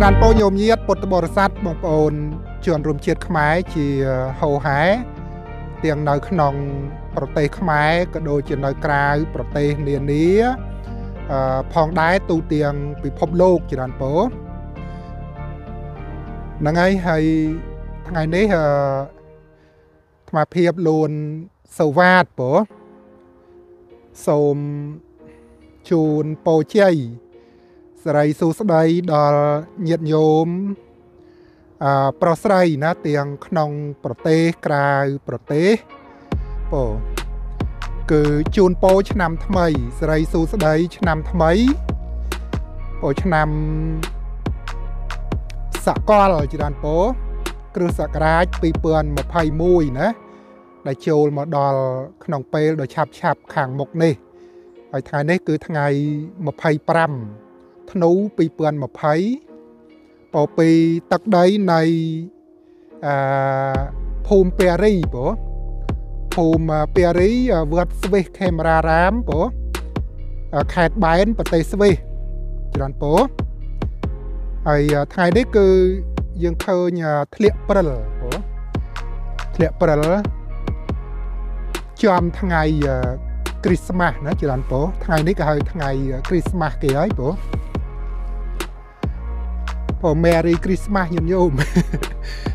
ច្រើនពោញោមញាតពុទ្ធបរិស័ទបងប្អូនជនរួមជាតិខ្មែរជាហោហែទាំងនៅក្នុងប្រទេសខ្មែរក៏ដូចជានៅក្រៅប្រទេសនានាអឺផងដែរទូទាំងពិភពលោកច្រើនពោហ្នឹងហើយហើយថ្ងៃនេះអឺអាត្មាភាពលួនសវ៉ាតពោសូមជូនពោជ័យ សិរីសួស្តីដល់ញាតិញោមអឺប្រុសស្រីណាទាំងក្នុងប្រទេសក្រៅប្រទេសពោគឺជូនពោឆ្នាំថ្មីសិរីសួស្តីឆ្នាំថ្មីពោឆ្នាំសកលច្រើនពោគ្រិស្តសករាជ2021ណាដែលចូលមកដល់ក្នុងពេលដ៏ឆាប់ឆាប់ខាងមុខនេះហើយថ្ងៃនេះគឺថ្ងៃ25 ធ្នូ2020ពោពីទឹកដីនៃអឺភូមិពារីពោភូមិពារីវត្តស្វិសខេមរារាមពោខេត្តបែនប្រទេសស្វិសច្រើនពោហើយថ្ងៃនេះគឺយើងឃើញធ្លាក់ព្រិលពោធ្លាក់ព្រិលចំថ្ងៃគ្រីស្មាស់ណាច្រើនពោថ្ងៃនេះក៏ហៅថ្ងៃគ្រីស្មាស់គេហើយពោ ព្រោះ Merry Christmas ញាតិញោម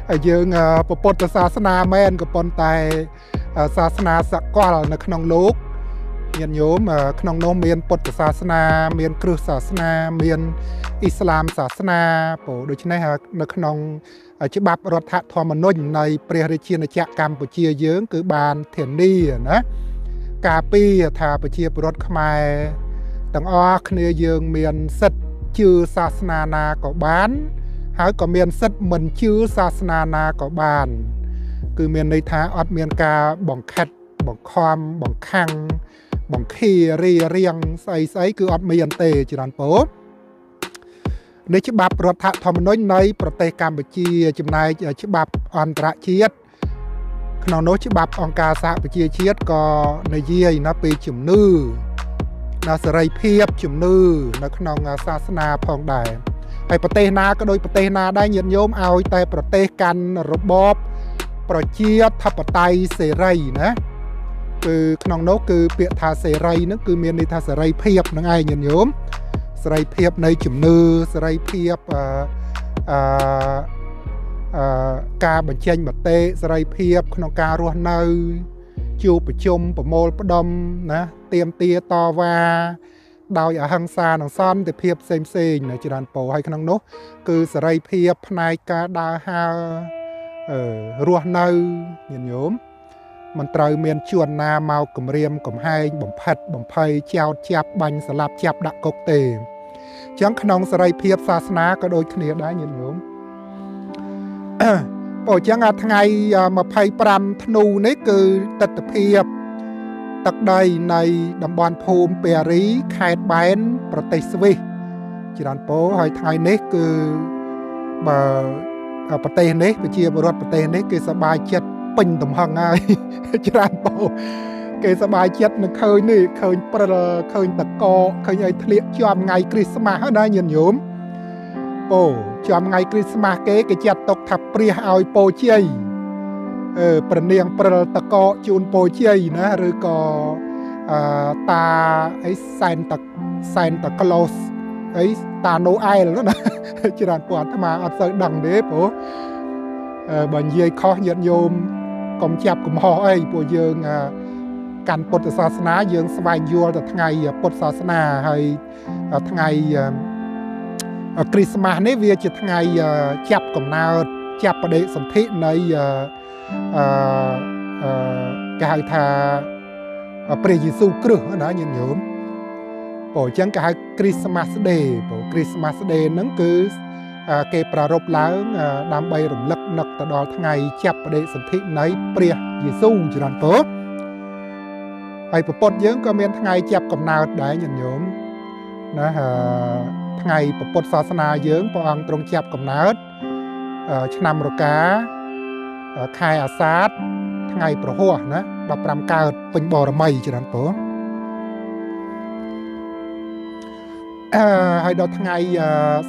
ហើយយើងពុទ្ធសាសនាមែនក៏ប៉ុន្តែសាសនាសកលនៅក្នុងលោកញាតិញោមក្នុងនោះមានពុទ្ធសាសនា មានគ្រិស្តសាសនា មានអ៊ីស្លាមសាសនាព្រោះដូច្នេះនៅក្នុងច្បាប់រដ្ឋធម្មនុញ្ញនៃព្រះរាជាណាចក្រកម្ពុជាយើង គឺបានធានាណាការពីថាប្រជាពលរដ្ឋខ្មែរទាំងអស់គ្នាយើងមានសិទ្ធិ ជឿសាសនាណាក៏បាន ហើយក៏មានសិទ្ធិមិនជឿសាសនាណាក៏បាន គឺមានន័យថាអត់មានការបង្ខិតបង្ខំបង្ខាំងបង្ខៀរីរៀងស្អីស្អីគឺអត់មានទេច្រើនពោនេះច្បាប់រដ្ឋធម្មនុញ្ញនៃប្រទេសកម្ពុជា ចំណែកច្បាប់អន្តរជាតិក្នុងនោះច្បាប់អង្គការសហប្រជាជាតិក៏និយាយណាពីជំនឿ នៅសេរីភាពជំនឿនៅក្នុងសាសនាផងដែរហើយប្រទេសណាក៏ដូចប្រទេសណាដែរញាតិញោមឲ្យតែប្រទេសកាន់របបប្រជាធិបតេយ្យសេរីណាគឺក្នុងនោះគឺពាក្យថាសេរីហ្នឹងគឺមានន័យថាសេរីភាពហ្នឹងឯងញាតិញោមសេរីភាពនៃជំនឿសេរីភាពអឺអឺអឺការបញ្ចេញមតិសេរីភាពក្នុងការរស់នៅ ជួបប្រជុំប្រមូលផ្ដុំណាទៀមទាតវ៉ាដោយអហិង្សានិងសន្តិភាពផ្សេងផ្សេងនៅច្រើនពោហើយក្នុងនោះ គឺសេរីភាពផ្នែកការដើរហើរអឺរស់នៅញាតិញោមមិនត្រូវមានជួនណាមកគម្រាមកំហែងបំផិតបំភ័យចោតចាប់បាញ់ស្លាប់ចាប់ដាក់គុកទេអញ្ចឹងក្នុងសេរីភាពសាសនាក៏ដូចគ្នាដែរញាតិញោម បើអញ្ចឹងអាថ្ងៃ25ធ្នូនេះគឺទស្សនភាពទឹកដីនៃតំបន់ភូមិពេរីខេត្តបែន ប្រទេសស្វីសច្រើនពោហើយថ្ងៃនេះគឺបើប្រទេសនេះប្រជាពលរដ្ឋប្រទេសនេះគេសប្បាយចិត្តពេញទំហឹងហើយច្រើនពោគេសប្បាយចិត្តនឹងឃើញនេះឃើញព្រិលឃើញតកឃើញឲ្យធ្លាកជាប់ថ្ងៃគ្រីស្មាស់ណាញាតិញោមពោ ជាប់ថ្ងៃគ្រីស្មាស់គេគេចាត់ទុកថាព្រះឲ្យពោជ័យអឺប្រនាងព្រិលតកកជូនពោជ័យណាឬក៏អឺតាអីសែនតសែនតក្លូសអីតាណូអែលណាច្រើនពួកអាត្មាអត់សូវដឹងទេព្រោះបើនិយាយខុសញាតិញោមកុំចាប់កំហុសអីពួកយើងកាន់ពុទ្ធសាសនាយើងស្វែងយល់ទៅថ្ងៃពុទ្ធសាសនាហើយថ្ងៃ គ្រីស្មាស់នេះវាជាថ្ងៃចាប់កំណើតចាប់បដិសន្ធិនៃអឺគេហៅថាព្រះយេស៊ូវគ្រីស្ទណាញាតិញោមព្រោះអញ្ចឹងគេហៅ Christmas Day ព្រោះ Christmas Day ហ្នឹងគឺគេប្រារព្ធឡើងដើម្បីរំលឹកនឹកទៅដល់ថ្ងៃចាប់បដិសន្ធិនៃព្រះយេស៊ូវចរន្តពោហើយប្រពុតយើងក៏មានថ្ងៃចាប់កំណើតដែរញាតិញោមណា ថ្ងៃពុទ្ធសាសនាយើងព្រះអង្គទ្រង់ចាប់កំណើតឆ្នាំរកាខែអាសាឍថ្ងៃប្រហោះណា15កើតពេញបរមីច្រើនពូអឺហើយដល់ថ្ងៃ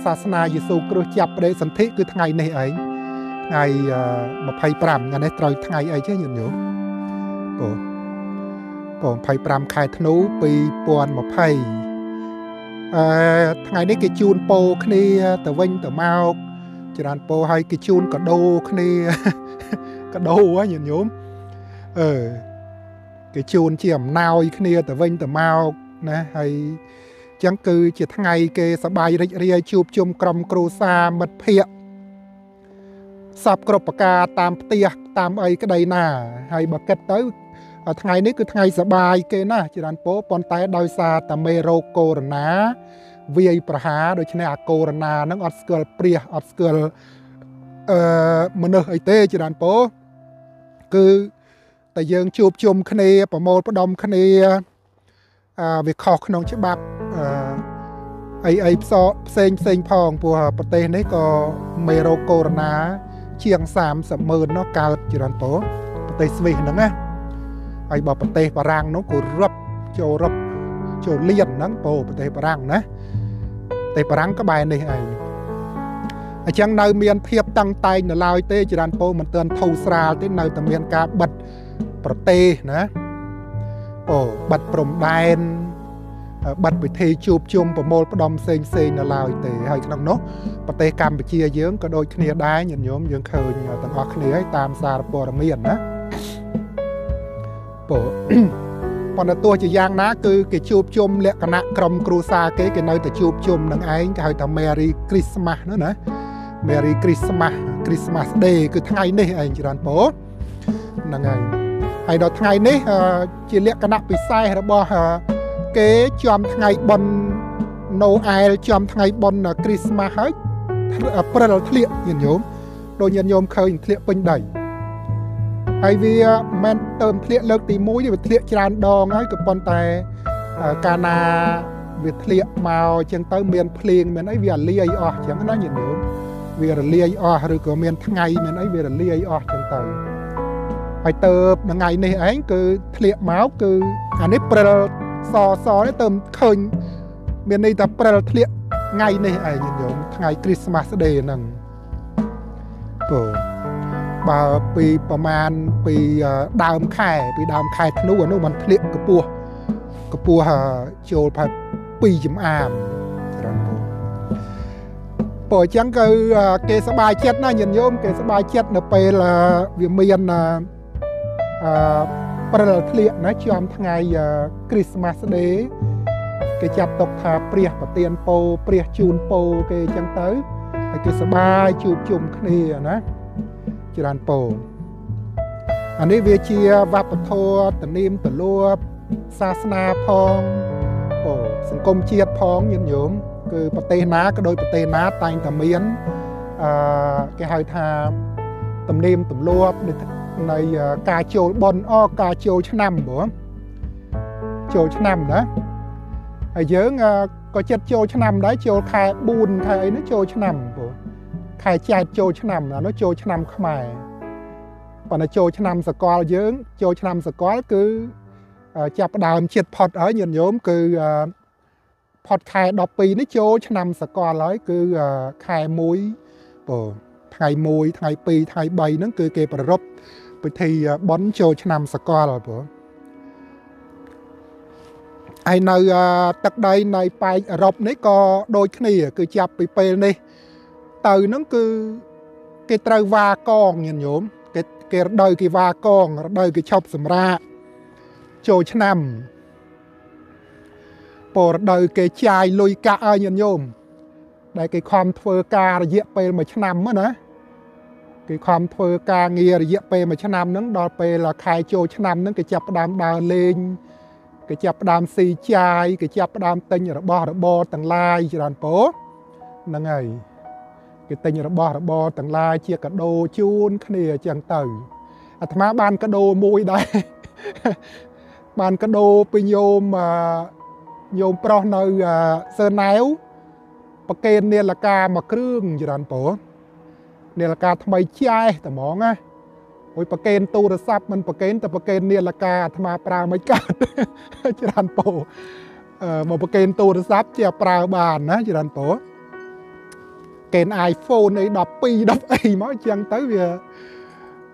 សាសនាយេស៊ូវគ្រីស្ទចាប់បដិសន្ធិគឺថ្ងៃនេះឯងថ្ងៃ25ថ្ងៃនេះត្រូវថ្ងៃអីចេះញាតិញោមបងបង25ខែធ្នូ2020 អឺថ្ងៃនេះគេជូនពោគ្នាទៅវិញទៅមកច្រើនពោហើយគេជូនកដោគ្នាកដោហ៎ញាតិញោមអឺគេជូនជាអំណោយគ្នាទៅវិញទៅមកណាហើយចឹងគឺជាថ្ងៃគេសបាយរីករាយជួបជុំក្រុមគ្រួសារមិត្តភ័ក្តិសពគ្រប់ប្រការតាមផ្ទះតាមអីក្តីណា ហើយបើគិតទៅ ថ្ងៃនេះគឺថ្ងៃសបាយគេណាច្រើនពោប៉ុន្តែដោយសារតែមេរោគកូវីដ -19 វាយប្រហារដូច្នេះអាកូវីដ -19 ហ្នឹងអត់ស្គាល់ព្រាសអត់ស្គាល់អឺមនុស្សអីទេច្រើនពោគឺតែយើងជួបជុំគ្នាប្រមូលផ្ដុំគ្នាអឺវាខុសក្នុងច្បាប់អឺអីអីផ្សោផ្សេងផ្សេងផងព្រោះប្រទេសនេះក៏មេរោគកូវីដ -19 ជាង30ម៉ឺននោះកើតច្រើនពោប្រទេសស្វីសហ្នឹងណា ហើយបើប្រទេសបារាំងនោះក៏រឹបចូលរឹបចូលលៀនហ្នឹងពោប្រទេសបារាំងណាប្រទេសបារាំងក៏បែរនេះឯងអញ្ចឹងនៅមានភាពតឹងតែងនៅឡើយទេចរានពោមិនទាន់ធូរស្រាលទេនៅតែមានការបិទប្រទេសណាអូបិទព្រំដែនបិទវិធីជួបជុំប្រមូលផ្ដុំផ្សេងផ្សេងនៅឡើយទេហើយក្នុងនោះប្រទេសកម្ពុជាយើងក៏ដូចគ្នាដែរញាតិញោមយើងឃើញទាំងអស់គ្នាហើយតាមសារព័ត៌មានណា ពោប៉ុន្តែទោះជាយ៉ាងណាគឺគេជួបជុំលក្ខណៈក្រុមគ្រួសារគេគេនៅតែជួបជុំនឹងឯងគេហៅថា Merry Christmas នោះណា Merry Christmas Christmas Day គឺថ្ងៃនេះឯងច្រើនពោហ្នឹងហើយហើយដល់ថ្ងៃនេះជាលក្ខណៈពិសេសរបស់គេជាប់ថ្ងៃបុណ្យ Noel ជាប់ថ្ងៃបុណ្យ Christmas ហើយព្រិលធ្លាក់ញាតិញោមដូចញាតិញោមឃើញធ្លាក់ពេញដី ហើយវាមិនទៅធ្លាក់លើកទី1ទេវាធ្លាក់ច្រើនដងហើយក៏ប៉ុន្តែកាលណាវាធ្លាក់មកអញ្ចឹងទៅមានភ្លៀងមានអីវារលាយអស់អញ្ចឹងណាញាតិញោមវារលាយអស់ឬក៏មានថ្ងៃមានអីវារលាយអស់អញ្ចឹងទៅហើយទៅថ្ងៃនេះឯងគឺធ្លាក់មកគឺអានេះព្រិលសសនេះទៅឃើញមានន័យថាព្រិលធ្លាក់ថ្ងៃនេះឯងញាតិញោមថ្ងៃ Christmas Day ហ្នឹងបង បើពីប្រមាណពីដើមខែ ពីដើមខែធ្នូអានោះมันធ្លាក់កពស់កពស់ចូលផែ2ចំអាមច្រើនពូព្រោះអញ្ចឹងគឺគេសប្បាយចិត្តណាញាតិញោមគេសប្បាយចិត្តនៅពេលវាមានអឺព្រិលធ្លាក់ណាជាប់ថ្ងៃ Christmas Day គេចាត់ទុកថាព្រះប្រទានពោព្រះជូនពោគេអញ្ចឹងទៅហើយគេសប្បាយជួបជុំគ្នាណា ច្រើនពោអានេះវាជាវប្បធម៌តនៀមទលាប់សាសនាផងអូសង្គមជាតិផងញាតិញោមគឺប្រទេសណាក៏ដោយប្រទេសណាតែងតែមានអឺគេហៅថាទំនៀមទម្លាប់នៃការចូលបនអការចូលឆ្នាំបងចូលឆ្នាំណាហើយយើងក៏ចិត្តចូលឆ្នាំដែរចូលខែ4ខែអីនោះចូលឆ្នាំបង ខែចែកចូលឆ្នាំអានោះចូលឆ្នាំខ្មែរប៉ុន្តែចូលឆ្នាំសកលយើង ចូលឆ្នាំសកលគឺចាប់ផ្ដើមជាតិផុតហើយញាតិញោមគឺផុតខែ12នេះចូលឆ្នាំសកលហើយគឺខែ1បើថ្ងៃ1ថ្ងៃ2ថ្ងៃ3ហ្នឹងគឺគេប្រារព្ធពិធីបន់ចូលឆ្នាំសកលព្រោះហើយនៅទឹកដីនៃប៉ែកអឺរ៉ុបនេះក៏ដូចគ្នា គឺចាប់ពីពេលនេះ ទៅហ្នឹងគឺគេត្រូវវ៉ាកងញាតិញោមគេគេរដូវគេវ៉ាកងរដូវគេឈប់សម្រាកចូលឆ្នាំពរដូវគេចាយលុយកាក់ឲ្យញាតិញោមដែលគេខំធ្វើការរយៈពេល1ឆ្នាំណាគេខំធ្វើការងាររយៈពេល1ឆ្នាំហ្នឹងដល់ពេលខែចូលឆ្នាំហ្នឹងគេចាប់ផ្ដើមដើរលេងគេចាប់ផ្ដើមស៊ីចាយគេចាប់ផ្ដើមទិញរបស់របរទាំងឡាយច្រើនពោហ្នឹងហើយ គេទិញរបស់របរទាំងឡាយជាកាដូជូនគ្នាអញ្ចឹងទៅអាត្មាបានកាដូមួយដែរបានកាដូពីញោមញោមប្រុសនៅសឺណែវប្រកេននាឡិកាមួយគ្រឿងច្រើនពោនាឡិកាថ្មីចែតែហ្មងណាអុយប្រកេនទូរស័ព្ទមិនប្រកេនតែប្រកេននាឡិកាអាត្មាប្រើមិនកើតច្រើនពោអមកប្រកេនទូរស័ព្ទជាប្រើបានណាច្រើនពោ កេន iPhone អី12 10អីមកចឹងទៅវា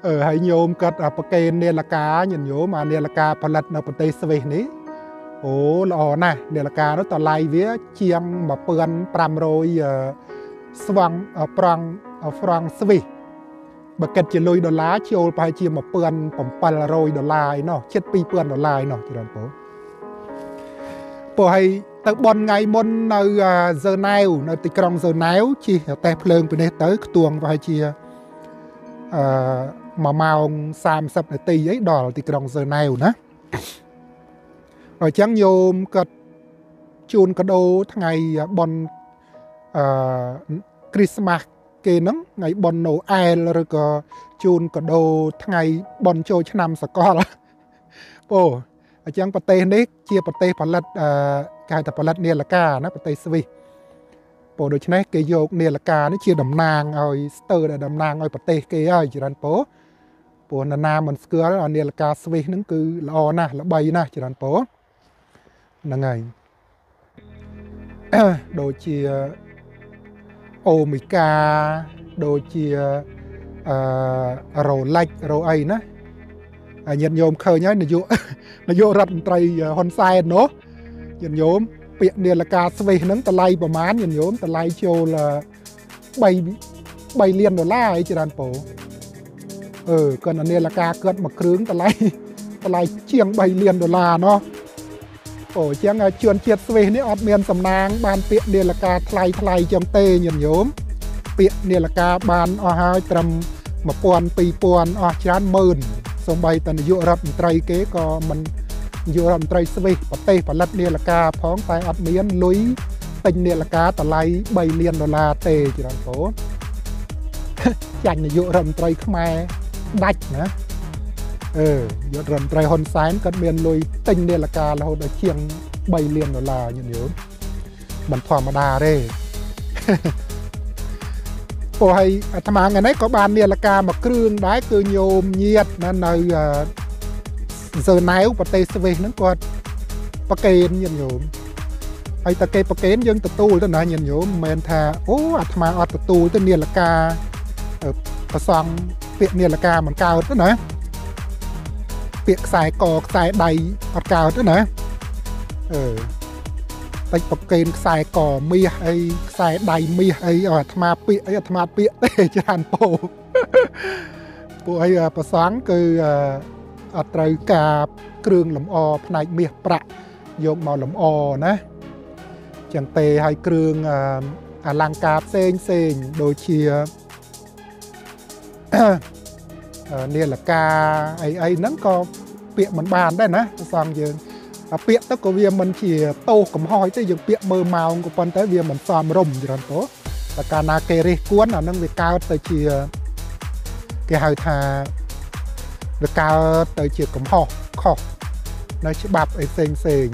អឺហើយញោមគាត់ប្រកេននាឡិកាញញោមអានាឡិកាផលិតនៅប្រទេសស្វីសនេះអូល្អណាស់នាឡិកានោះតម្លៃវាជាង1500ស្វងប្រង់ហ្វ្រង់ស្វីសបើគិតជាលុយដុល្លារចូលប្រហែលជា1700ដុល្លារឯណោះជិត2000ដុល្លារឯណោះច្រើនពោពោហើយ ទៅបនថ្ងៃមុននៅហ្សឺណែវនៅទីក្រុងហ្សឺណែវជិះតេះភ្លើងពីនេះទៅខ្ទួងប្រហែលជាអឺ1ម៉ោង30នាទីអីដល់ទីក្រុងហ្សឺណែវណាអញ្ចឹងញោមគាត់ជូនកដោថ្ងៃបនអឺគ្រីស្មាស់គេហ្នឹងថ្ងៃបនណូអែលឬក៏ជូនកដោថ្ងៃបនចូលឆ្នាំសកលពោអញ្ចឹងប្រទេសនេះជាប្រទេសផលិតអឺ គេហៅថាផលិតនាឡិកាណាប្រទេសស្វីសពោដូច្នេះគេយកនាឡិកានេះជាតំណាងឲ្យស្ទើរតែតំណាងឲ្យប្រទេសគេហើយច្រើនពោព្រោះនរណាមិនស្គាល់នាឡិកាស្វីសហ្នឹងគឺល្អណាស់ល្បីណាស់ច្រើនពោហ្នឹងហើយដូចជាអូមីកាដូចជាអឺរ៉ូឡិចរ៉ូអីណាហើយញាតិញោមឃើញហើយនាយកនាយករដ្ឋមន្ត្រីហ៊ុនសែននោះ ញាតិញោមពាក្យនាឡិកាស្វីសហ្នឹងតម្លៃប្រមាណញាតិញោមតម្លៃចូល3 3លានដុល្លារអីច្រើនពោអឺគាត់នាឡិកាគាត់មួយគ្រឿងតម្លៃតម្លៃជាង3លានដុល្លារណោះអូអញ្ចឹងជួនជាតិស្វីសនេះអត់មានសំណាង បានពាក្យនាឡិកាថ្លៃថ្លៃចឹងទេញាតិញោមពាក្យនាឡិកាបានអស់ហើយត្រឹម1000 2000អស់ច្រើនម៉ឺនសំបីតនាយករដ្ឋមន្ត្រីគេក៏មិននា យករដ្ឋមន្ត្រីស្វីសប្រទេសផលិតនាឡិកាផងតែអត់មានលុយទិញនាឡិកាតម្លៃ3លានដុល្លារទេច្រើនពោចាញ់នាយករដ្ឋមន្ត្រីខ្មែរដាច់ណាអឺយុទ្ធរដ្ឋមន្ត្រីហ៊ុនសែនគាត់មានលុយទិញនាឡិការហូតដល់ជាង3លានដុល្លារញញោមមិនធម្មតាទេព្រោះហើយអាត្មាថ្ងៃនេះក៏បាននាឡិកាមួយគ្រឿងដែរគឺញោមញាតណានៅ សឺណែវប្រទេសស្វីសហ្នឹងគាត់ប្រកេនញាតិញោមហើយតែគេប្រកេនយើងទទួលទៅណាញាតិញោមមិនមែនថាអូអាត្មាអត់ទទួលទៅនាឡិកាប្រសងពាក្យនាឡិកាមិនកើតទេណាពាក្យខ្សែកខ្សែដៃអត់កើតទេណាអឺតិចប្រកេនខ្សែកមាសអីខ្សែដៃមាសអីអាត្មាពាកអីអាត្មាពាកទេច្រើនពោពួកអីប្រសងគឺអ ត់ត្រូវការគ្រឿងលម្អផ្នែកមាសប្រាក់យកមកលម្អណាចឹងទេឲ្យគ្រឿងអលង្ការផ្សេងផ្សេងដូចជានាឡិកាអីអីហ្នឹងក៏ពាក្យមិនបានដែរណាសង្ឃយើងពាក្យទៅក៏វាមិនជាតោសកំហុសទេយើងពាក្យមើលម៉ោងក៏ប៉ុន្តែវាមិនសមរម្យច្រើនទៅតែកាលណាគេរិះគួនអានឹងវាកើតទៅជាគេហៅថា វាកើតទៅជាកំហុសខុសនៅច្បាប់អីផ្សេងផ្សេង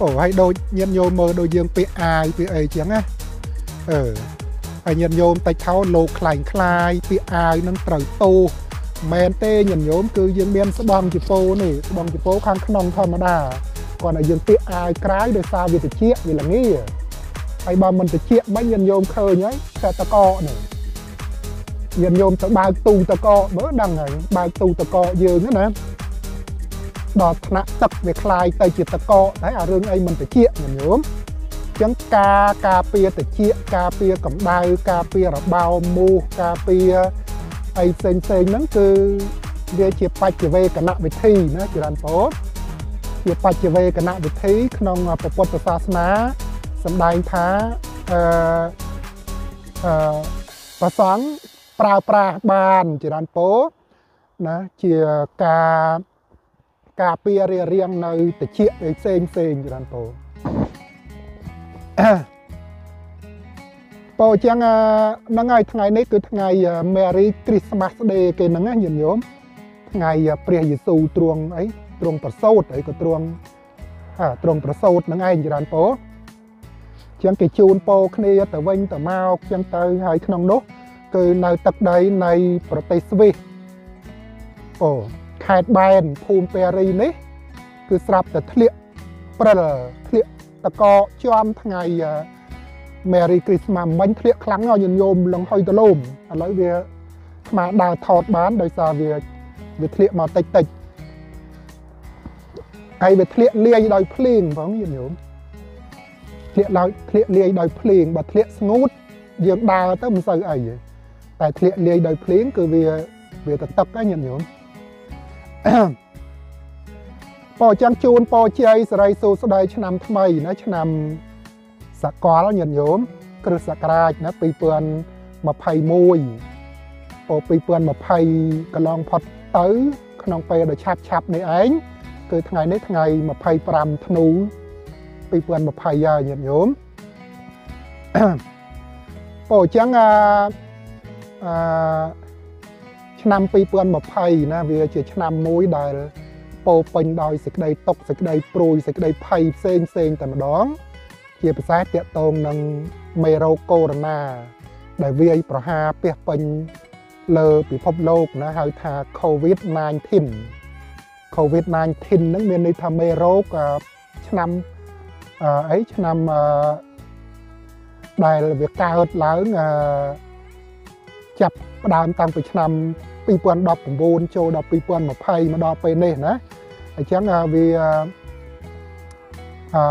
អូហើយដូចញាតិញោមមើលដូចយើងពាក្យអាយពាក្យអីចឹងណាអឺហើយញាតិញោមតិចថោលោកខ្លាញ់ខ្លាយពាក្យអាយនឹងត្រូវតោសមែនទេញញោមគឺយើងមានស្បង់ជីពោនេះស្បង់ជីពោខាងក្នុងធម្មតាគាត់ឲ្យយើងពាក់អាវក្រៅដោយសារវាតិចវាល្ងាហើយបើមិនតិចមិនញញោមឃើញហើយតែតកក នេះញញោមទៅបើកទូតកកមើលដឹងហើយបើកទូតកកយើងណាដល់ថ្នាក់ទឹកវាคลายទៅជាតកកតែអារឿងអីមិនតិចញញោមចឹងការការពារតិចការពារកម្ដៅការពាររបោមូសការពារអីផ្សេងផ្សេងហ្នឹងគឺវាជាបច្ចវេកណវិធីណាច្រើនពោជាបច្ចវេកណវិធីក្នុងពុទ្ធសាសនាសម្ដែងថាអឺអឺប្រសង ប្រើប្រាស់បានច្រើនពោណាជាការការពាររារៀងនៅតិចផ្សេងផ្សេងច្រើនពោពោអញ្ចឹងហ្នឹងហើយថ្ងៃនេះគឺថ្ងៃ Merry Christmas Day គេហ្នឹងណាញាតិញោមថ្ងៃព្រះយេស៊ូវទ្រង់អីទ្រង់ប្រសូតអីក៏ទ្រង់ទ្រង់ប្រសូតហ្នឹងឯងច្រើនពោចឹងគេជូនពោគ្នាទៅវិញទៅមកចឹងទៅហើយក្នុងនោះ គឺនៅទឹកដីនៃប្រទេសស្វីសអូខេត្តបែនភូមិពេរីនេះ គឺស្រាប់តែធ្លាក់ព្រិលធ្លាក់តកជាប់ថ្ងៃ Merry Christmas មិញធ្លាក់ខ្លាំងហើយញញោមលងហុយតលោមឥឡូវវាស្មាដើរថតបានដោយសារវាវាធ្លាក់មកតិចតិចហើយវាធ្លាក់លាយដោយភ្លៀងផងញញោមធ្លាក់ដោយធ្លាក់លាយដោយភ្លៀងបើធ្លាក់ស្ងួតយើងដើរទៅមិនសូវអីទេ តែធ្លាក់លាយដោយភ្លៀងគឺវាវាទៅទឹកហ្នឹងញញោមពរចាំជូនពរជ័យសិរីសួស្តីឆ្នាំថ្មីណាឆ្នាំសកលញាតិញោមគ្រិស្តសករាជណា2021ពោ2020កន្លងផុតទៅ ក្នុងពេលដ៏ឆាប់ឆាប់នេះឯងគឺថ្ងៃនេះថ្ងៃ25ធ្នូ2020ហើយញាតិញោមពោអញ្ចឹងអា អឺឆ្នាំ2020ណាវាជាឆ្នាំមួយដែលពោពេញដោយសេចក្តីទុកសេចក្តីព្រួយសេចក្តីភ័យផ្សេងផ្សេងតែម្ដង ជាពិសេសតាក់ទងនឹងមេរោគកូវីដ -19 ដែលវាយប្រហារពាសពេញលើពិភពលោកណាហៅថា COVID-19 COVID-19 ហ្នឹងមានន័យថាមេរោគឆ្នាំអីឆ្នាំដែលវាកើតឡើង ចាប់ផ្ដើមតាំងពីឆ្នាំ2019ចូលដល់2020មកដល់ពេលនេះណាអញ្ចឹងវាអឺ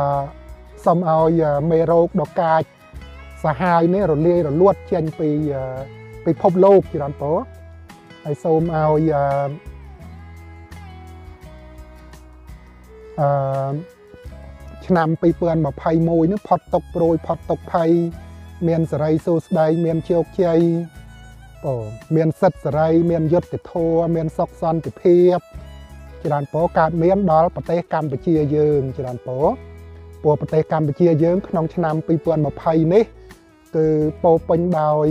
សូមឲ្យមេរោគដកាចសាហាវនេះរលាយរលត់ចេញពីពិភពលោកច្រើនពរហើយសូមឲ្យអឺឆ្នាំ2021នេះផុតទុកព្រួយផុតទុកភ័យមានសេរីសួស្តីមានជោគជ័យ ពោមានសិទ្ធិសេរី មានយុត្តិធម៌មានសុខសន្តិភាពច្រើនពោកើតមានដល់ប្រទេសកម្ពុជាយើងច្រើនពោព្រោះប្រទេសកម្ពុជាយើង ក្នុងឆ្នាំ2020នេះ គឺពោពេញដោយ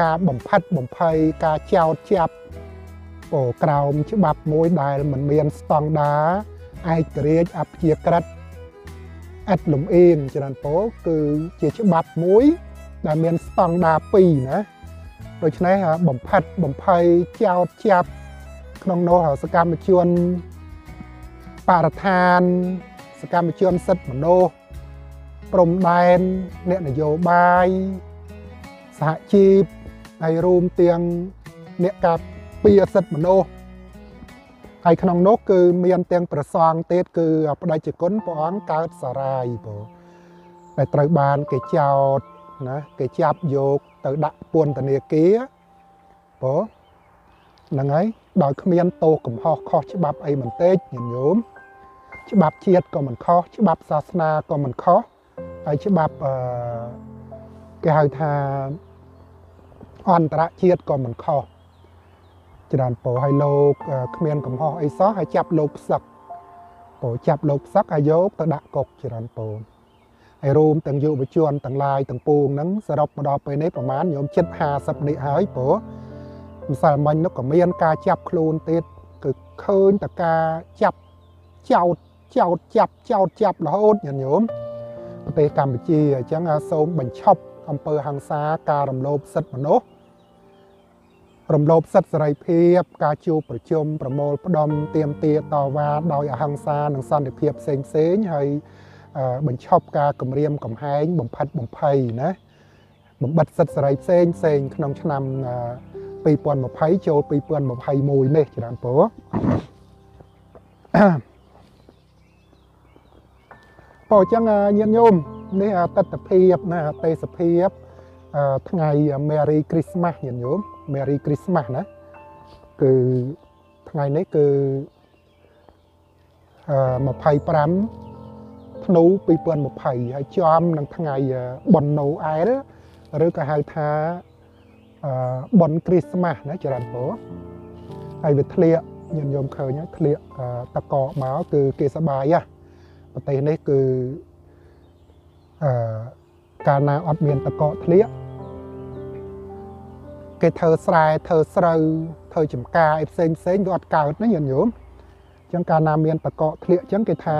ការបំផិតបំភ័យការចោតចាប់ពោក្រោមច្បាប់មួយដែលមិនមានស្តង់ដារឯករាជ្យអព្យាក្រឹតអត់លំអៀងច្រើនពោគឺជាច្បាប់មួយដែលមានស្តង់ដារ2ណា ដូច្នេះបំផិតបំភ័យចោតចាប់ក្នុងនោះសកម្មជនបរិស្ថាន សកម្មជនសិទ្ធិមនុស្សព្រំដែនអ្នកនយោបាយសហជីពហើយរួមទាំងអ្នកការពារសិទ្ធិមនុស្សហើយក្នុងនោះគឺមានទាំងប្រសងទៀតគឺបដិជគុណព្រះអង្គកើតសារាយបងដែលត្រូវបានគេចោត ណាគេចាប់យកទៅដាក់ពន្ធនាគារបងហ្នឹងហើយដោយគ្មានទោសកំហុសខុសច្បាប់អីបន្តិចញញោមច្បាប់ជាតិក៏មិនខុសច្បាប់សាសនាក៏មិនខុសហើយច្បាប់អឺគេហៅថាអន្តរជាតិក៏មិនខុសច្រើនពោឲ្យលោកគ្មានកំហុសអីសោះហើយចាប់លោកផ្សឹកពោចាប់លោកផ្សឹកឲ្យយកទៅដាក់គុកច្រើនពោ ហើយរួមទាំងយុវជនទាំងឡាយទាំងពួងហ្នឹងសរុបមកដល់ពេលនេះប្រហែលញោមជិត50នាក់ហើយពោម្សិលមិញនោះក៏មានការចាប់ខ្លួនទៀតគឺឃើញតការចាប់ចោតចោតចាប់ចោតចាប់រហូតញាតិញោមប្រទេសកម្ពុជាអញ្ចឹងសូមបញ្ឈប់អំពើហិង្សាការរំលោភសិទ្ធិមនុស្សរំលោភសិទ្ធិសេរីភាពការជួបប្រជុំប្រមូលផ្ដុំទៀមទាតវ៉ាដោយអហិង្សានិងសន្តិភាពផ្សេងផ្សេងហើយ បញ្ឈប់ការគម្រាមកំហែងបំផិតបំភ័យណាបំបិតសិទ្ធិសេរីផ្សេងផ្សេងក្នុងឆ្នាំ2020ចូល2021នេះច្រើនពរពោអញ្ចឹងញាតិញោមនេះទស្សនភាពណាទេសភាពថ្ងៃ Merry Christmas ញាតិញោម Merry Christmas ណាគឺថ្ងៃនេះគឺអឺ25 ធ្នូ2020ហើយចំនឹងថ្ងៃបុណ្យណូអែលឬក៏ហៅថាអឺបុណ្យគ្រីស្មាស់ណាចរន្តពរហើយវាធ្លាក់ញញោមឃើញធ្លាក់តកកមកគឺគេសបាយហ៎ប្រទេសនេះគឺអឺកាលណាអត់មានតកកធ្លាក់គេធ្វើស្រែធ្វើស្រូវធ្វើចំការអីផ្សេងផ្សេងវាអត់កើតណាញញោមអញ្ចឹងកាលណាមានតកកធ្លាក់អញ្ចឹងគេថា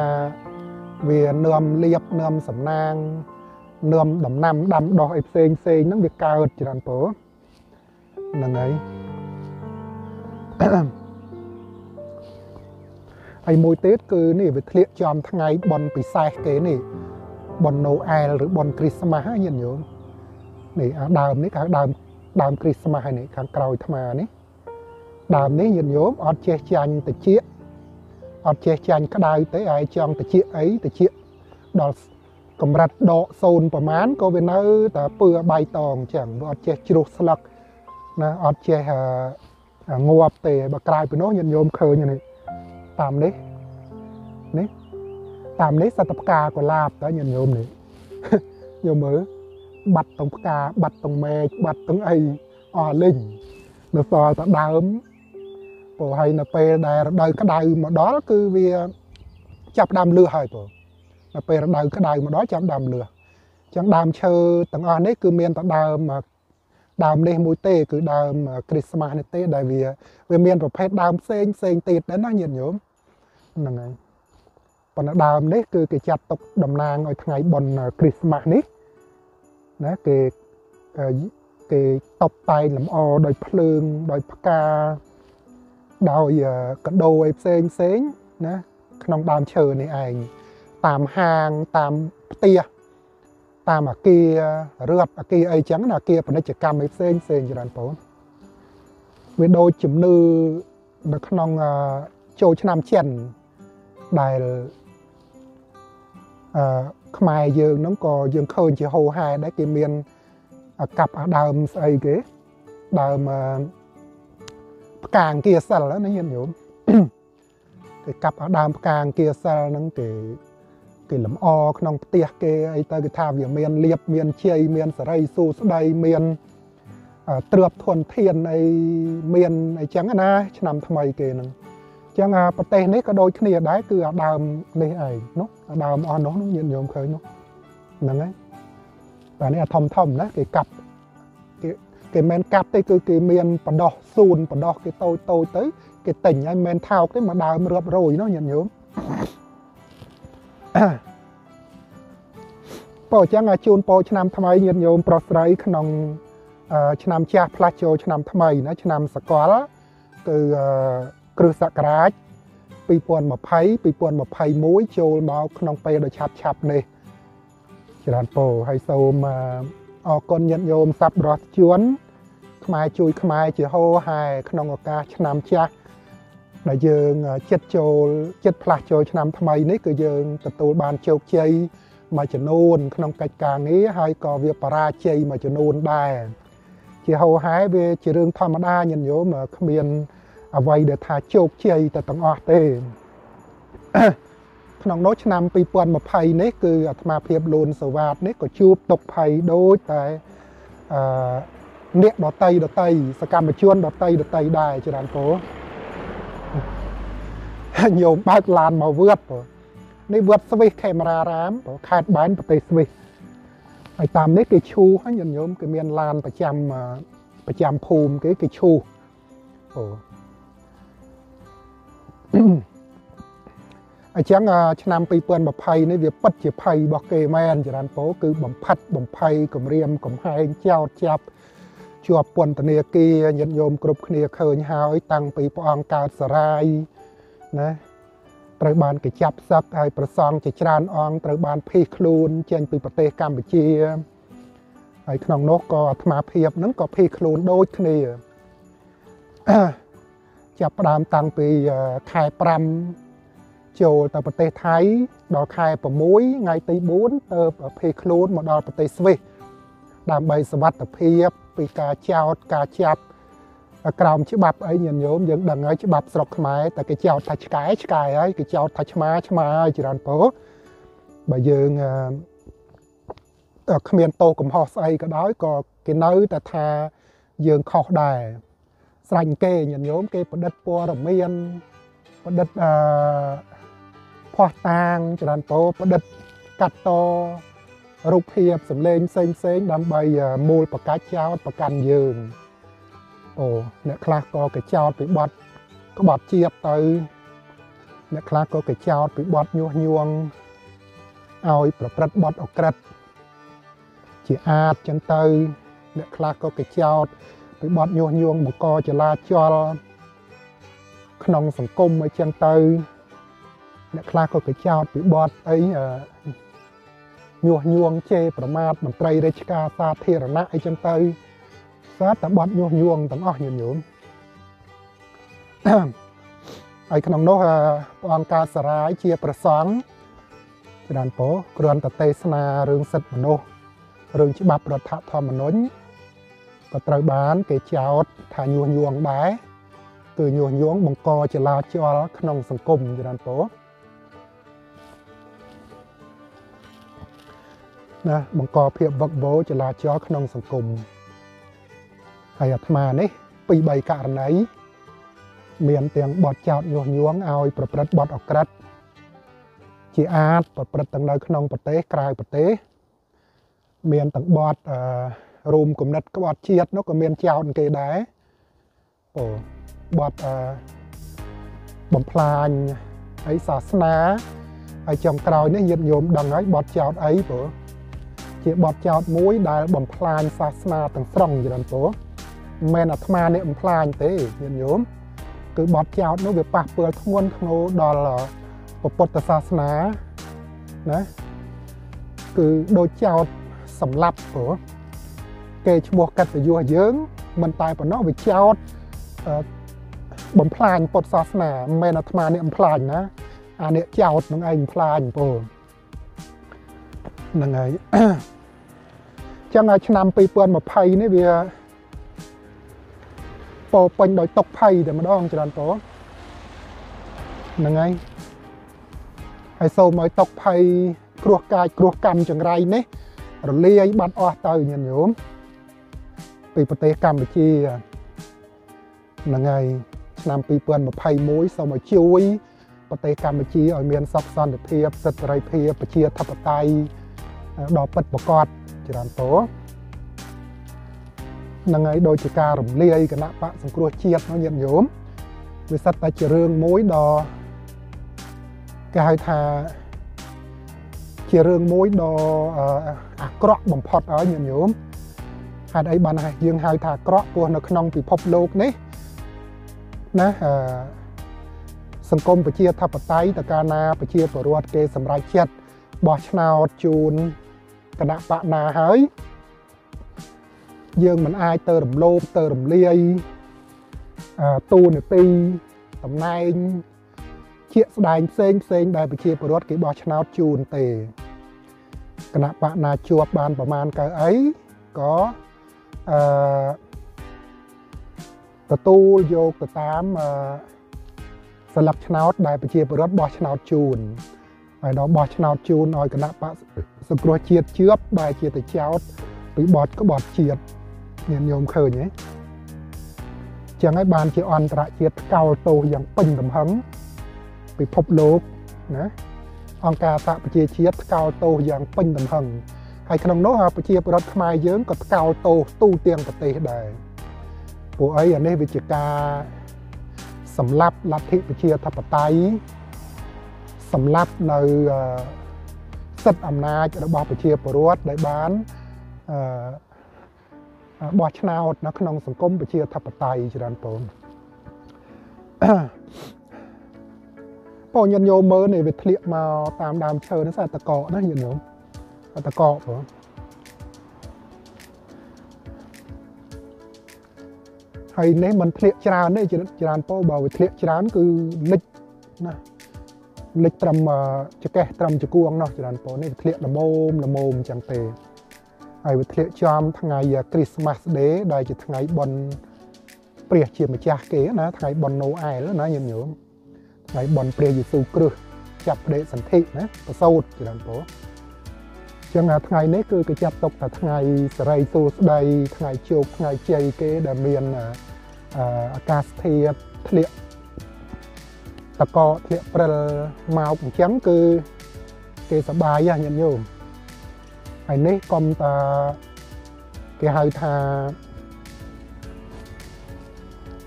វានឹមលៀបនឹមសំណាងនឹមដំណាំដាំដុះអីផ្សេងផ្សេងហ្នឹងវាកើតច្រើនពោហ្នឹងហើយហើយមួយទៀតគឺនេះវាធ្លាក់ចំថ្ងៃបនពិសេសគេនេះប៉ុនណូអែលឬប៉ុនគ្រីស្មាស់ហ្នឹងញាតិញោមនេះអាដើមនេះគេហៅដើមដើមគ្រីស្មាស់ហើយនេះខាងក្រោយអាត្មានេះដើមនេះញាតិញោមអត់ចេះចាញ់តិច អត់ចេះចាញ់ក្តៅទេហើយចង់តិចអីតិចដល់កម្រិតដកសូនប្រមាណក៏វានៅតែពើបៃតងចឹងវាអត់ចេះជ្រុះស្លឹកណាអត់ចេះងាប់ទេបើក្រៅពីនោះញាតិញោមឃើញនេះតាមនេះនេះតាមនេះសត្វផ្កាកុលាបតើញាតិញោមនេះញោមមើលបាត់តុងផ្កាបាត់តុងមេឃបាត់តុងអីអស់លិញនៅសល់តែដើម ព្រោះហើយនៅពេលដែលរដូវក្តៅមកដល់គឺវាចាប់ដើមលឺហើយព្រោះនៅពេលរដូវក្តៅមកដល់ចាប់ដើមលឺចឹងដើមឈើទាំងអស់នេះគឺមានតែដើមដើមនេះមួយទេ គឺដើមគ្រីស្មាស់នេះទេ ដែលវាវាមានប្រភេទដើមផ្សេងផ្សេងទៀតដែរណាញាតិញោមហ្នឹងហើយប៉ុន្តែដើមនេះគឺគេចាត់ទុកតំណាងឲ្យថ្ងៃបុណ្យគ្រីស្មាស់នេះណាគេគេតបតែងលម្អដោយភ្លើងដោយផ្កា ដោយកដោអីផ្សេងផ្សេងណាក្នុងដើមឈើនេះឯងតាមហាងតាមផ្ទះតាមអាគាររដ្ឋអាគារអីចឹងណាអាគារពាណិជ្ជកម្មអីផ្សេងផ្សេងច្រើនបងវាដូចជំនឿនៅក្នុងចូលឆ្នាំចិនដែលអឺខ្មែរយើងហ្នឹងក៏យើងឃើញជាហោហែដែរគេមានកាប់អាដើមស្អីគេដើម ផ្កាអង្គាសិលណាញាតិញោមគេកាប់អាដើមផ្កាអង្គាសិលហ្នឹងគេគេលំអក្នុងផ្ទះគេអីទៅគេថាវាមានលៀបមានជ័យមានសរីសួស្ដីមានទ្របធនធានអីមានអីចឹងណាឆ្នាំថ្មីគេហ្នឹងចឹងប្រទេសនេះក៏ដូចគ្នាដែរគឺអាដើមនេះឯងនោះអាដើមអស់នោះញាតិញោមឃើញនោះហ្នឹងហើយតែនេះអាធំធំណាគេកាប់ គេគេមិនកាប់ទេគឺគេមានបដោះសួនបដោះគេតូចតូចទៅគេទិញហើយមិនថោកទេមកដើមរាប់រយនោះញាតិញោមពោអញ្ចឹងជូនពោឆ្នាំថ្មីញាតិញោមប្រុសស្រីក្នុងឆ្នាំចាស់ផ្លាស់ចូលឆ្នាំថ្មីណាឆ្នាំសកលគឺគ្រិស្តសករាជ2020 2021ចូលមកក្នុងពេលដ៏ឆាប់ឆាប់នេះច្រើនពោហើយសូមអរគុណញាតិញោមសັບរស់ជួន ខ្មែរជួយខ្មែរជាហោហែក្នុងឱកាសឆ្នាំចាស់ដែលយើងចិត្តចូលចិត្តផ្លាស់ចូលឆ្នាំថ្មីនេះគឺយើងទទួលបានជោគជ័យមួយចំនួន ក្នុងកិច្ចការងារហើយក៏វាបរាជ័យមួយចំនួនដែរជាហោហែវាជារឿងធម្មតាញាតិញោមគ្មានអ្វីដែលថាជោគជ័យទៅទាំងអស់ទេក្នុងនោះឆ្នាំ2020នេះគឺអាត្មាភាពលូនសវ៉ាតនេះក៏ជួបទុកភ័យដូចតែអឺ អ្នកដតីដតីសកម្មជនដតីដតីដែរច្រើនពោញោមបើកឡានមកវត្តពោនេះវត្តស្វីសខេមរារាមពោខេត្តបែនប្រទេសស្វីសហើយតាមនេះគេឈូហើយញោមគេមានឡានប្រចាំប្រចាំភូមិគេគេឈូអូអញ្ចឹងឆ្នាំ2020នេះវាពិតជាភ័យរបស់គេមែនចរន្តពោគឺបំផិតបំភ័យគម្រាមកំហែងចោតចាប់ ជាប់ពន្ធនាគារញាតិញោមគ្រប់គ្នាឃើញហើយតាំងពីព្រះអង្គកើតសរាយណាត្រូវបានគេចាប់សឹកហើយប្រសង់ជាច្រើនអង្គត្រូវបានភៀសខ្លួនចេញពីប្រទេសកម្ពុជាហើយក្នុងនោះក៏អាត្មាភាពហ្នឹងក៏ភៀសខ្លួនដូចគ្នាចាប់ផ្ដើមតាំងពីខែ5ចូលទៅប្រទេសថៃដល់ខែ6ថ្ងៃទី4ទៅភេខ្លួនមកដល់ប្រទេសស្វីសដើម្បីសវត្ថភាព ពីការចោតការចាប់ក្រោមច្បាប់អីញាតិញោមយើងដឹងហើយច្បាប់ស្រុកខ្មែរតែគេចោតថាឆ្កែឆ្កែហើយគេចោតថាឆ្មាឆ្មាហើយច្រើនពោបើយើងគ្មានទោសកំហុសស្អីក៏ដោយក៏គេនៅតែថាយើងខុសដែរស្រាញ់គេញាតិញោមគេប្រឌិតព័ត៌មានប្រឌិតអឺផោះតាងច្រើនពោប្រឌិតកាត់ត រូបភាពសម្លេងផ្សេងផ្សេងដើម្បីមូលប្រកាច់ចោតប្រកាន់យើងអូអ្នកខ្លះក៏កចោតពីបត់ក្បត់ជាតិទៅ អ្នកខ្លះក៏កចោតពីបត់ញុះញង់ឲ្យប្រព្រឹត្តបត់អក្រិតជាអាចចឹងទៅ អ្នកខ្លះក៏កចោតពីបទញុះញង់បង្កចលាចលក្នុងសង្គមអីចឹងទៅ អ្នកខ្លះក៏កចោតពីបទអី ញុះញង់ជេរប្រមាថមន្ត្រីរាជការសាធារណៈអីចឹងទៅស្អាតតែបត់ញុះញង់ទាំងអស់ញាតិញោមហើយក្នុងនោះព្រះអង្គការសារាយជាប្រសង់ច្រើនពោគ្រាន់តែទេសនារឿងសិទ្ធិមនុស្សរឿងច្បាប់រដ្ឋធម្មនុញ្ញក៏ត្រូវបាន គេចោទថាញុះញង់ដែរគឺញុះញង់បង្កចលាចលក្នុងសង្គមច្រើនពោ ណាបង្កភាពវឹកវរចលាចលក្នុងសង្គមហើយអាត្មានេះពី3ករណីមានទាំងបទចោតញុះញង់ឲ្យប្រព្រឹត្តបទអក្រិតជាអាចប្រព្រឹត្តទាំងនៅក្នុងប្រទេសក្រៅប្រទេសមានទាំងបទអឺរួមគំនិតក្បត់ជាតិនោះក៏មានចោតគេដែរអូបទអឺបំផ្លាញអីសាសនាហើយចុងក្រោយនេះញាតិញោមដឹងហើយបទចោតអីព្រោះ ជាបទចោតមួយដែលបំផ្លាញសាសនាទាំងស្រុងច្រើនព្រោះមិនមែនអាត្មានេះបំផ្លាញទេញាតិញោមគឺបទចោតនោះវាប៉ះពាល់ធ្ងន់ធ្ងរដល់ពុទ្ធសាសនាណាគឺដូចចោតសម្លាប់ព្រោះគេឈ្មោះកតញ្ញុយើង មិនតែប៉ុណ្ណោះវាចោតបំផ្លាញពុទ្ធសាសនាមិនមែនអាត្មានេះបំផ្លាញណាអានេះចោតនឹងឯងបំផ្លាញព្រោះហ្នឹងហើយ ចឹងឲ្យឆ្នាំ2020នេះវាពោពេញដោយຕົកភ័យតែម្ដងច្រើនតហ្នឹងហើយហើយសូមឲ្យຕົកភ័យគ្រោះកាយគ្រោះកម្មចង្រៃនេះ រលាយបាត់អស់ទៅញាតិញោមពីប្រទេសកម្ពុជាហ្នឹងហើយឆ្នាំ2021សូមឲ្យជួយប្រទេសកម្ពុជាឲ្យមានសុខសន្តិភាពសិទ្ធិសេរីភាពប្រជាធិបតេយ្យដ៏ពិតប្រាកដ ច្រើនតនឹងហើយដូចជាការរំលាយគណៈបកសង្គ្រោះជាតិនោះញាតិញោមវាសិតតែជារឿងមួយដ៏គេហៅថាជារឿងមួយដ៏អាក្រក់បំផុតហើយញាតិញោមហេតុអីបានយើងហៅថាអាក្រក់ព្រោះនៅក្នុងពិភពលោកនេះណាអឺសង្គមប្រជាធិបតេយ្យតកាលណាប្រជាពលរដ្ឋគេសម្រេចចិត្តបោះឆ្នោតជូន គណៈបកណាហើយយើងមិនអាចទៅរំលោភទៅរំលាយទូនាទីតំណែងជាក់ស្ដែងផ្សេងផ្សេងដែលប្រជាពលរដ្ឋគេបោះឆ្នោតជូនទេគណៈបកណាជាប់បានប្រមាណកៅអីក៏អឺទទួលយកទៅតាមអឺស្លឹកឆ្នោតដែលប្រជាពលរដ្ឋបោះឆ្នោតជូន ហើយដល់បោះឆ្នោតជូនឲ្យគណៈបកសង្គ្រោះជាតិជឿបបែរជាទៅចោតពីបត់ក្បត់ជាតិញាតិញោមឃើញទេចឹងហើយបានជាអន្តរជាតិកោលទោសយ៉ាងពេញទំហឹងពិភពលោកណាអង្គការសហប្រជាជាតិកោលទោសយ៉ាងពេញទំហឹងហើយក្នុងនោះប្រជាពលរដ្ឋខ្មែរយើងក៏កោលទោសទូទាំងប្រទេសដែរពួកអីអានេះវាជាការសម្លាប់លទ្ធិប្រជាធិបតេយ្យ សម្លាប់នៅសិទ្ធិអំណាចរបស់ប្រជាពលរដ្ឋដែលបានបោះឆ្នោតនៅក្នុងសង្គមប្រជាធិបតេយ្យច្រើនបងបងញាតិញោមមើលនេះវាធ្លាក់មកតាមដើមឈើនេះសាតកកណាញាតិញោមតកកបងហើយនេះมันធ្លាក់ច្រើនទេច្រើនពោបើវាធ្លាក់ច្រើនគឺលិចណា លិចត្រឹមចកេះត្រឹមចគួងនោះច្រើនពោនេះធ្លាក់ល្មមល្មមអញ្ចឹងទេហើយវាធ្លាក់ចំថ្ងៃ Christmas Day ដែលជាថ្ងៃបុណ្យព្រះជាម្ចាស់គេណាថ្ងៃបុណ្យណូអែលណាញាតិញោមថ្ងៃបុណ្យព្រះយេស៊ូវគ្រីស្ទចាប់បដិសន្ធិណាប្រសូតច្រើនពោចឹងថ្ងៃនេះគឺគេចាត់ទុកថាថ្ងៃសេរីសួស្តីថ្ងៃជោគថ្ងៃជ័យគេដែលមានអាកាសធាតុធ្លាក់ តកធ្លាក់ព្រិលមកអញ្ចឹងគឺគេសបាយញាតិញោមហើយនេះកុំតាគេហៅថា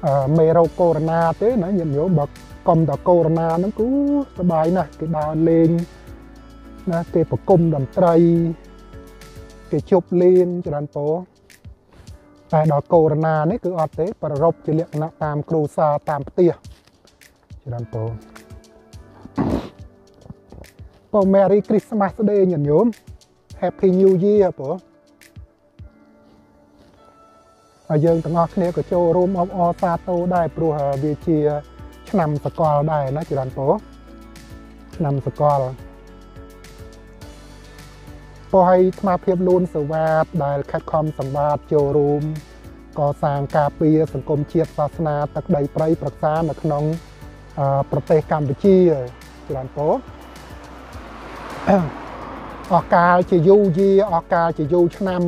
អឺមេរោគកូវីដ -19 ទេណាញាតិញោមបើកុំតាកូវីដ -19 ហ្នឹងគូសបាយណាស់គេដើរលេងណាគេប្រគំតន្ត្រីគេជប់លេងច្រើនពោតែដល់កូវីដ -19 នេះគឺអត់ទេ ប្ររពជាលក្ខណៈតាមគ្រូសាតាមផ្ទះ ច្រើនពោពោ Merry Christmas Day ញាតិញោម Happy New Year ព្រោះហើយយើងទាំងអស់គ្នាក៏ចូលរួមអបអរសាទរដែរព្រោះវាជា ឆ្នាំសកលដែរណាចរន្តពោឆ្នាំសកលពោឲ្យថ្មភាពលួនសវ៉ាតដែលខិតខំសង្វាតចូលរួមកសាងការពារសង្គមជាតិសាសនាទឹកដីព្រៃប្រក្សានៅក្នុង ប្រទេសកម្ពុជាច្រើនពោអស់កាលជាយូរយាអស់កាលជាយូរឆ្នាំ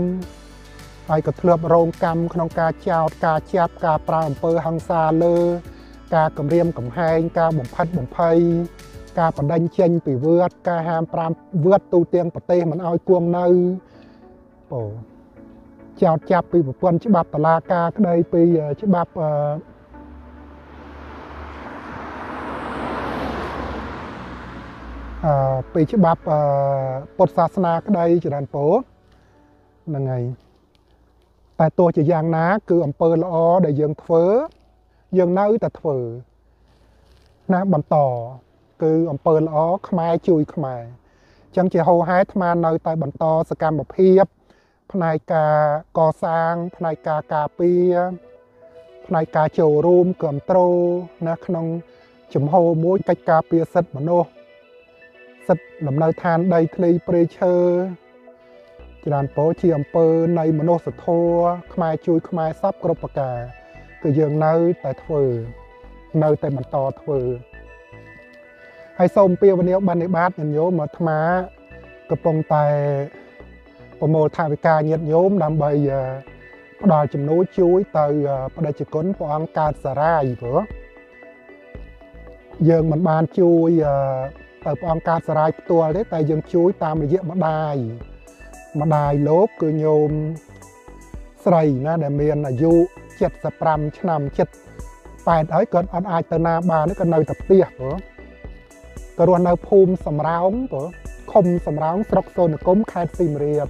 ហើយក៏ធ្លាប់រងកម្មក្នុងការចោតការចាប់ការប្រើអំពើហិង្សាលើ ការគំរាមកំហែង ការបំផិតបំភ័យការបដិញ្ញចេញពីវត្តការហាម5វត្តទូទាំងប្រទេសមិនឲ្យគួងនៅអូចោតចាប់ពីប្រព័ន្ធច្បាប់តឡាការក្តីពីច្បាប់អឺអឺ ពីច្បាប់ពុទ្ធសាសនាក្តីចរន្តពោហ្នឹងហើយតែទោះជាយ៉ាងណា គឺអំពើល្អដែលយើងធ្វើ យើងនៅតែធ្វើណាបន្តគឺអំពើល្អខ្មែរជួយខ្មែរអញ្ចឹងជាហោហែអានៅតែបន្តសកម្មភាពផ្នែកការកសាង ផ្នែកការការពារផ្នែកការចូលរួមគ្រប់គ្រងណាក្នុងជំហរមួយកិច្ចការពារសិទ្ធិមនុស្ស សិទ្ធិលំនៅឋានដីធ្លីព្រៃឈើច្រើនពោជាអំពើនៃមនុស្សធម៌ខ្មែរជួយខ្មែរសពគ្រប់ប្រការគឺយើងនៅតែធ្វើនៅតែបន្តធ្វើហើយសូមពៀវនាវបណ្ឌិបាតញាតិញោមអាត្មាកំពុងតែប្រមូលថវិកាញាតិញោមដើម្បីផ្ដល់ជំនួយជួយទៅបដិជគុណព្រះអង្គកើតសារាយព្រោះយើងមិនបានជួយ ទៅព្រះអង្គកើតសារាយផ្ទាល់ទេតែយើងជួយតាមរយៈម្ដាយម្ដាយលោកគឺញោមស្រីណាដែលមានអាយុ75ឆ្នាំ7 8ហើយគាត់អត់អាចទៅណាបានទេគាត់នៅតែផ្ទះព្រោះក៏រស់នៅភូមិសំរោងព្រោះឃុំសំរោងស្រុកសូនគមខេត្តសៀមរាប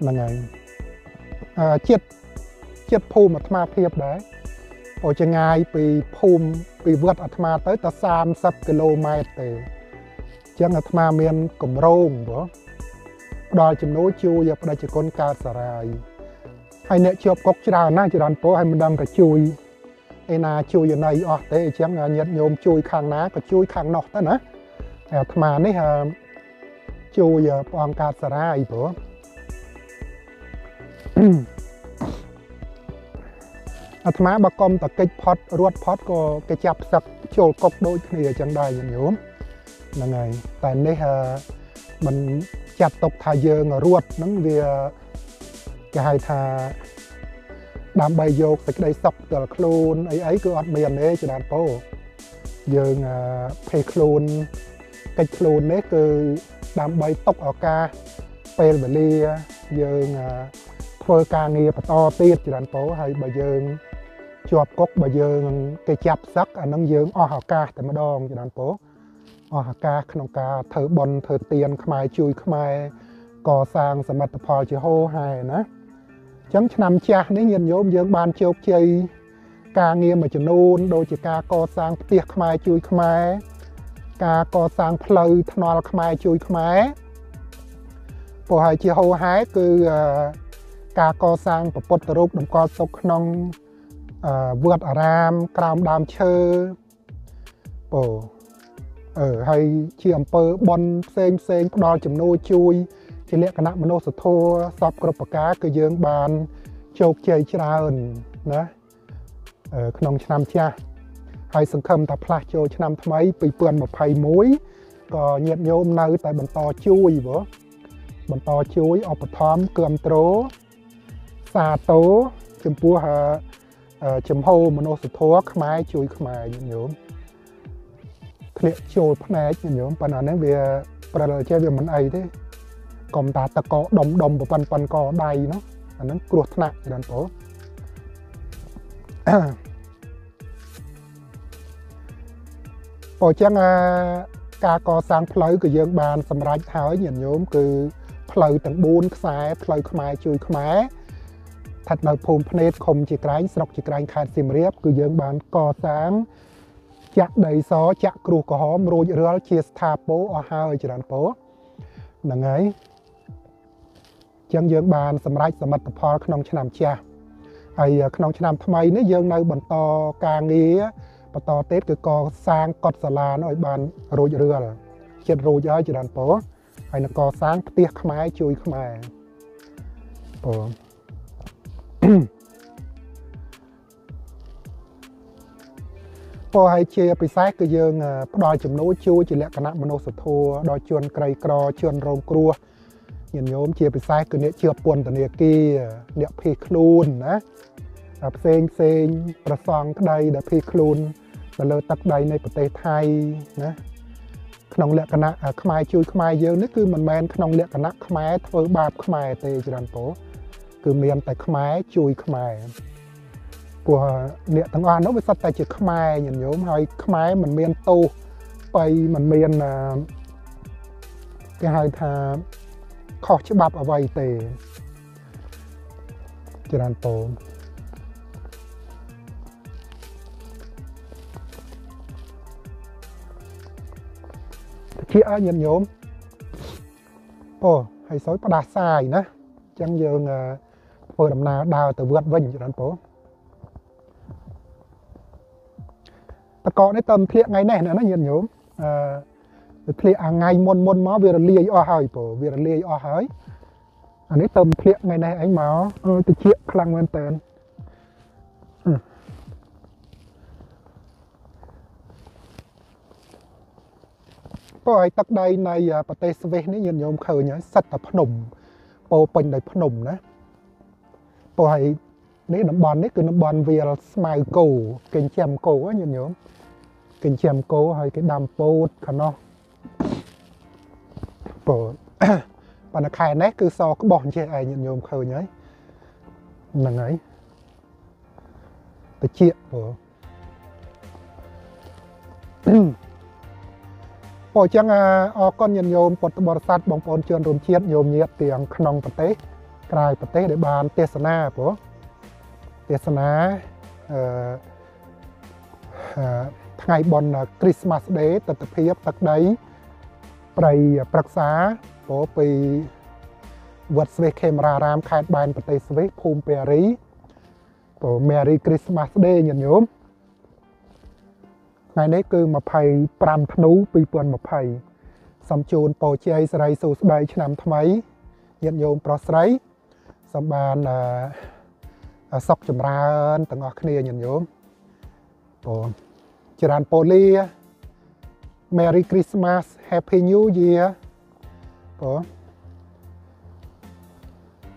ហ្នឹងហើយអឺចិត្តចិត្តភូមិអាត្មាភាពដែរ អូចងាយពីភូមិពីវត្តអាត្មាទៅតែ30គីឡូម៉ែត្រទេអញ្ចឹងអាត្មាមានកម្រងព្រោះផ្ដល់ជំនួយជួយបដិជគុណកើតសារាយហើយអ្នកជាប់គុកច្រើនណាស់ច្រើនពោហើយមិនដឹងក៏ជួយឯណាជួយណៃអស់ទេអញ្ចឹងញាតិញោមជួយខាងណាក៏ជួយខាងនោះទៅណាហើយអាត្មានេះជួយព្រះអង្គកើតសារាយព្រោះ អាត្មាបើកុំតកិច្ចផត់រត់ផត់ក៏គេចាប់ផ្សឹកចូលកុកដូចគ្នាអញ្ចឹងដែរញាតិញោមហ្នឹងហើយតែនេះមិនចាត់ទុកថាយើងរត់ហ្នឹងវាគេហៅថាដើម្បីយកសេចក្តីសុខផ្ទាល់ខ្លួនអីអីគឺអត់មានទេចដានពោយើងភេខ្លួនកិច្ចខ្លួននេះគឺដើម្បីຕົកឱកាសពេលវេលាយើងធ្វើការងារបន្តទៀតចរានពោហើយបើយើង ជាប់គុកបើយើងគេចាប់សឹកអានឹងយើងអស់ឱកាសតែម្ដងចរានពោអស់ឱកាសក្នុងការធ្វើបន់ធ្វើទានខ្មែរជួយខ្មែរកសាងសមិទ្ធផលជាហោហែណាចឹងឆ្នាំចាស់នេះញាតិញោមយើងបានជោគជ័យការងារមួយចំនួនដូចជាការកសាងផ្ទះខ្មែរជួយខ្មែរការកសាងផ្លូវថ្នល់ខ្មែរជួយខ្មែរព្រោះហើយជាហោហែគឺការកសាងពុទ្ធរូបតម្កល់សុខក្នុង វត្តអារាមក្រោមដើមឈើពោអឺហើយជាអំពើបន់ផ្សេងផ្សេងផ្ដល់ជំនួយជួយ ជាលក្ខណៈមនុស្សធម៌សពគ្រប់ប្រការគឺយើងបានជោគជ័យច្រើនណាក្នុងឆ្នាំចាស់ហើយសង្ឃឹមថាផ្លាស់ចូលឆ្នាំថ្មី2021ក៏ញាតិញោមនៅតែបន្តជួយបងបន្តជួយឧបត្ថម្ភគ្រប់គ្រងសាទរចំពោះ ចំហមនុស្សធម៌ខ្មែរជួយខ្មែរញាតិញោមធ្លាក់ចូលភ្នែកញាតិញោមប៉ុន្តែនេះវាប្រដៅចេះវាមិនអីទេកុំតាតកដុំដុំប៉ុនប៉ុនកដៃនោះអាហ្នឹងគ្រោះថ្នាក់ច្រើនពោពោចឹងការកសាងផ្លូវក៏យើងបានសម្រេចហើយញាតិញោមគឺផ្លូវទាំង4ខ្សែផ្លូវខ្មែរជួយខ្មែរ ស្ថិតនៅភូមិភ្នែតឃុំជាក្រែងស្រុកជាក្រែងខេត្តសៀមរាបគឺយើងបានកសាងចាក់ដីសចាក់គ្រួសក្រហមរួចរាល់ជាស្ថាពរអស់ហើយច្រើនពោហ្នឹងហើយចឹងយើងបានសម្រេចសមិទ្ធផលក្នុងឆ្នាំចាស់ហើយក្នុងឆ្នាំថ្មីនេះយើងនៅបន្តការងារបន្តទៀតគឺកសាងកុដិសាលានោះឲ្យបានរួចរឿលចិត្តរួចហើយចរន្តពោហើយនឹងកសាងផ្ទះខ្មែរជួយខ្មែរពោ ពោហើយជាពិសេសគឺយើងផ្ដល់ចំណូលជួយជាលក្ខណៈមនុស្សធម៌ដល់ជនក្រីក្រជនរងគ្រោះញាតិញោមជាពិសេសគឺអ្នកជាប់ពន្ធនាគារអ្នកភៀសខ្លួនណាផ្សេងផ្សេងប្រសងក្តីដែលភៀសខ្លួននៅលើទឹកដីនៃប្រទេសថៃណាក្នុងលក្ខណៈខ្មែរជួយខ្មែរយើងនេះគឺមិនមែនក្នុងលក្ខណៈខ្មែរធ្វើបាបខ្មែរទេច្រើនពោ គឺមានតែខ្មែរជួយខ្មែរព្រោះអ្នកទាំងអស់នោះវាសុទ្ធតែជាខ្មែរញញោមហើយខ្មែរមិនមានទោសបីមិនមានគេហៅថាខុសច្បាប់អ្វីទេច្រើនពោជាឲ្យញាតិញោមអូហើយសោយផ្ដាសាយណាអញ្ចឹងយើង ធ្វើដំណើរដើរទៅវត្តវិញច្រើនពោតកនេះតើធ្លាក់ថ្ងៃនេះណាញាតិញោមអឺធ្លាក់អាថ្ងៃមុនមុនមកវារលាយអស់ហើយពោវារលាយអស់ហើយអានេះតើធ្លាក់ថ្ងៃនេះអីមកតិចខ្លាំងមែនតើព្រោះឲ្យទឹកដីនៃប្រទេសស្វីសនេះញាតិញោមឃើញហើយសិតតែភ្នំពោពេញដោយភ្នំណា ព្រោះឲ្យនេះតំបន់នេះគឺតំបន់វាលស្មៅគោគេចិញ្ចឹមគោញាតិញោមគេចិញ្ចឹមគោហើយគេដាំពោតខាងនោះពោតប៉ុន្តែខែនេះគឺសក្បោះអញ្ចេះឯងញាតិញោមឃើញហើយហ្នឹងហើយតិចព្រោះពោអញ្ចឹងអរគុណញាតិញោមពុទ្ធបរិស័ទបងប្អូនជនរួមជាតិញោមញាតិទាំងក្នុងប្រទេស ក្រៅប្រទេសដែលបានទេសនាព្រោះទេសនាអឺថ្ងៃបុណ្យ Christmas Day ទស្សនភាពទឹកដីប្រៃប្រឹក្សាព្រោះពីវត្តស្វេសខេមរារាមខេត្តបែនប្រទេសស្វេសភូមិពេរីព្រោះ Merry Christmas Day ញាតិញោមថ្ងៃនេះគឺ25ធ្នូ2020សូមជូនពរជ័យសិរីសួស្តីឆ្នាំថ្មីញាតិញោមប្រុសស្រី សូមបានសុខចម្រើនទាំងអស់គ្នាញាតិញោមបងច្រើនពូលី Merry Christmas Happy New Year បង